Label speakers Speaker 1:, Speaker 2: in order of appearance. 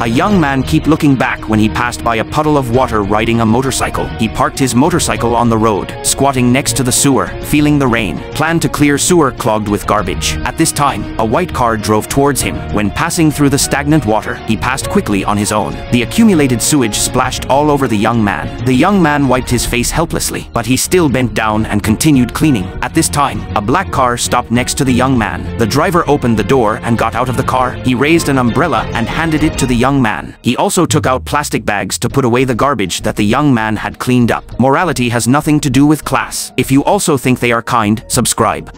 Speaker 1: A young man keep looking back when he passed by a puddle of water riding a motorcycle. He parked his motorcycle on the road, squatting next to the sewer, feeling the rain, planned to clear sewer clogged with garbage. At this time, a white car drove towards him. When passing through the stagnant water, he passed quickly on his own. The accumulated sewage splashed all over the young man. The young man wiped his face helplessly, but he still bent down and continued cleaning. At this time, a black car stopped next to the young man. The driver opened the door and got out of the car. He raised an umbrella and handed it to the young man. He also took out plastic bags to put away the garbage that the young man had cleaned up. Morality has nothing to do with class. If you also think they are kind, subscribe.